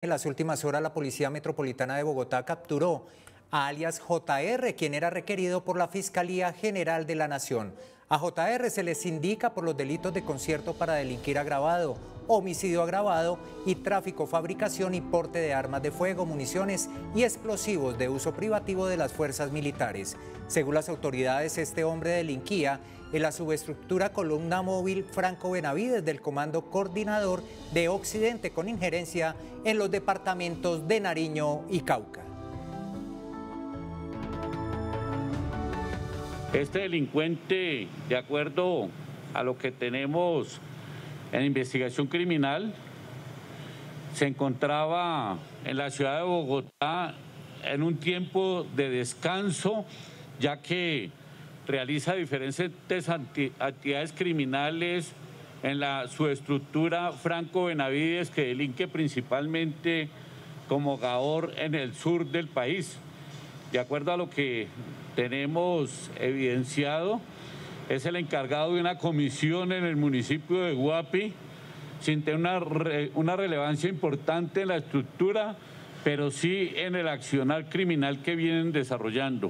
En las últimas horas, la Policía Metropolitana de Bogotá capturó a alias JR, quien era requerido por la Fiscalía General de la Nación. A JR se les indica por los delitos de concierto para delinquir agravado, homicidio agravado y tráfico, fabricación y porte de armas de fuego, municiones y explosivos de uso privativo de las fuerzas militares. Según las autoridades, este hombre delinquía en la subestructura Columna Móvil Franco Benavides del Comando Coordinador de Occidente con injerencia en los departamentos de Nariño y Cauca. Este delincuente, de acuerdo a lo que tenemos en investigación criminal, se encontraba en la ciudad de Bogotá en un tiempo de descanso, ya que realiza diferentes actividades criminales en la subestructura Franco Benavides, que delinque principalmente como Gaor en el sur del país. De acuerdo a lo que tenemos evidenciado, es el encargado de una comisión en el municipio de Guapi, sin tener una, relevancia importante en la estructura, pero sí en el accionar criminal que vienen desarrollando.